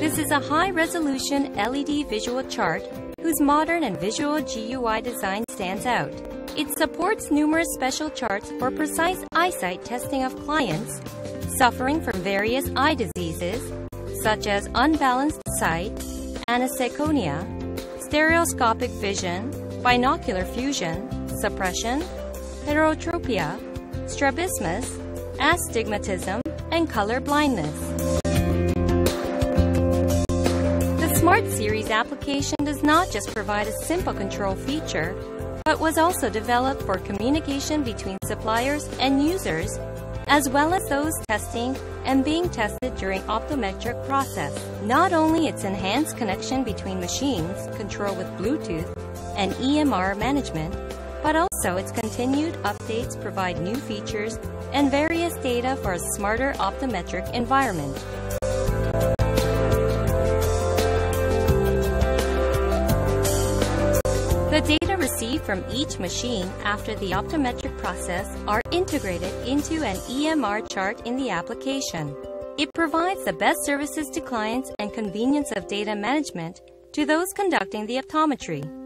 This is a high-resolution LED visual chart whose modern and visual GUI design stands out. It supports numerous special charts for precise eyesight testing of clients suffering from various eye diseases such as unbalanced sight, aniseikonia, stereoscopic vision, binocular fusion, suppression, heterotropia, strabismus, astigmatism, and color blindness. Smart Series application does not just provide a simple control feature, but was also developed for communication between suppliers and users, as well as those testing and being tested during optometric process. Not only its enhanced connection between machines, control with Bluetooth, and EMR management, but also its continued updates provide new features and various data for a smarter optometric environment. Received from each machine after the optometric process are integrated into an EMR chart in the application. It provides the best services to clients and convenience of data management to those conducting the optometry.